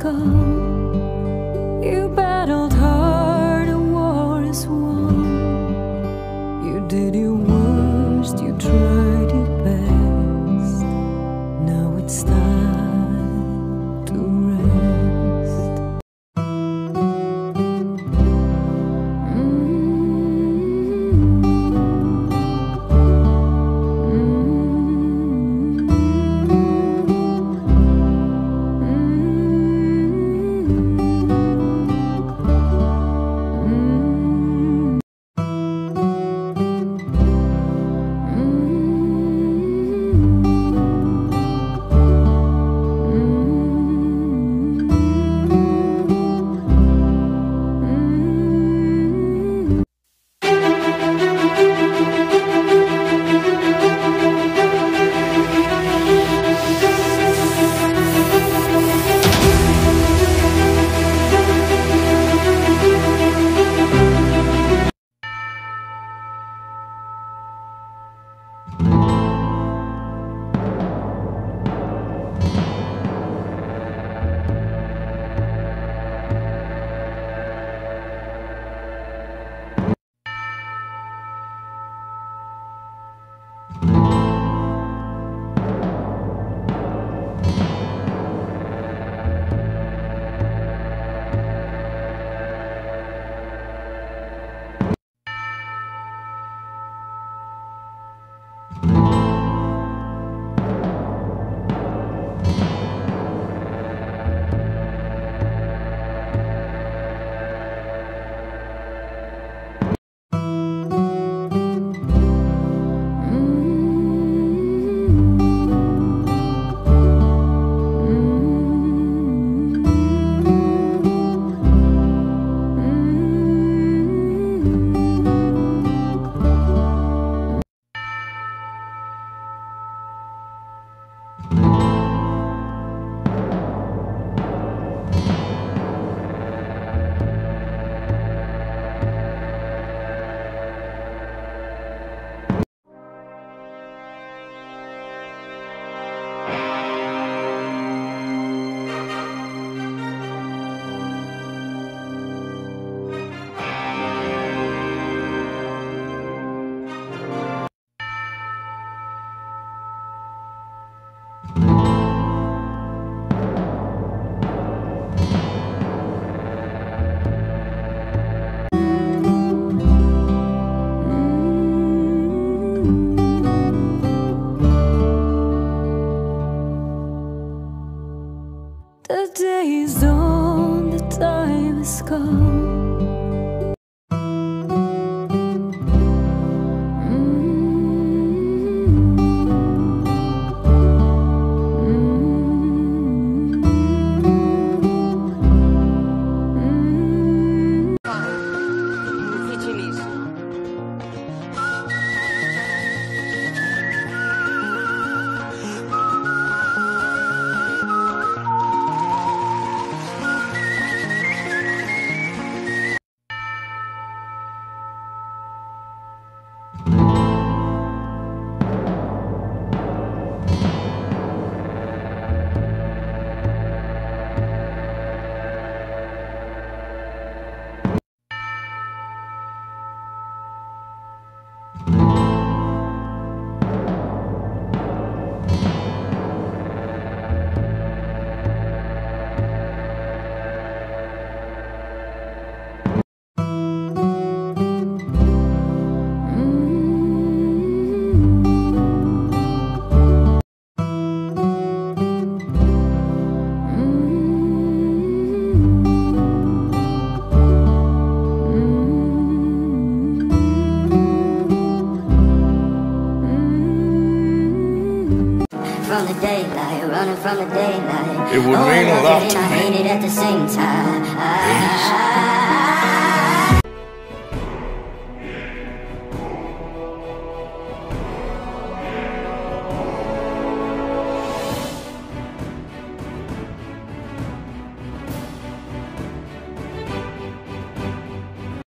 够。The from the daylight. It would oh, mean I a lot to and I me. hate it at the same time. I,